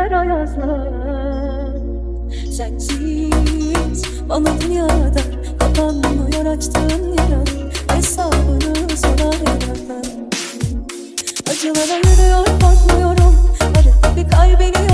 Geçer ayazlar. Sensiz bana dünya dar Kapanmıyor açtığın yaralar Hesabını sorar yaralar Acılara yürüyor korkmuyorum Arada bir kalbini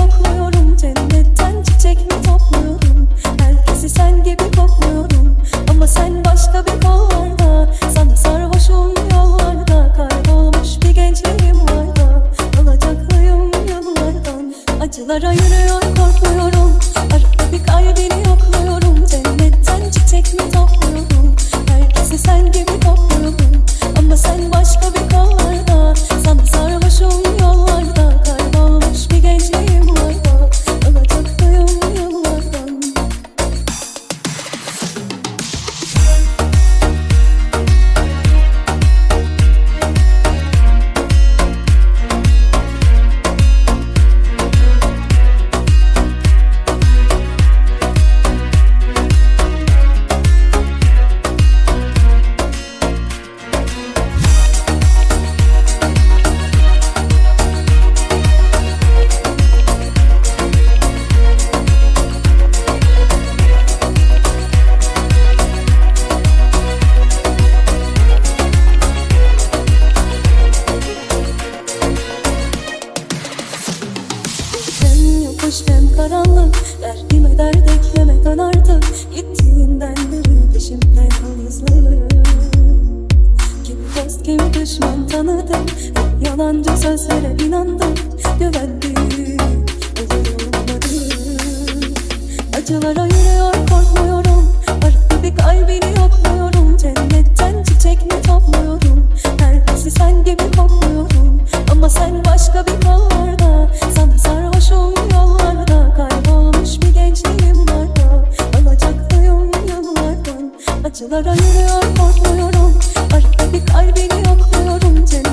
dost kim düşman tanıdım. Hep yalancı sözlere inandım. Güvendim. Olur olmadı Acılara yürüyor korkmuyorum. Arada bir kalbini yokluyorum. Cennetten çiçek mi topluyorum? Herkesi sen gibi kokmuyorum Ama sen başka bir kollarda Sana sarhoşum yollarda. Kaybolmuş bir gençliğim var da Alacaklıyım yıllardan. Acılara yürüyor korkmuyorum Artık kalbini yokluyorum seni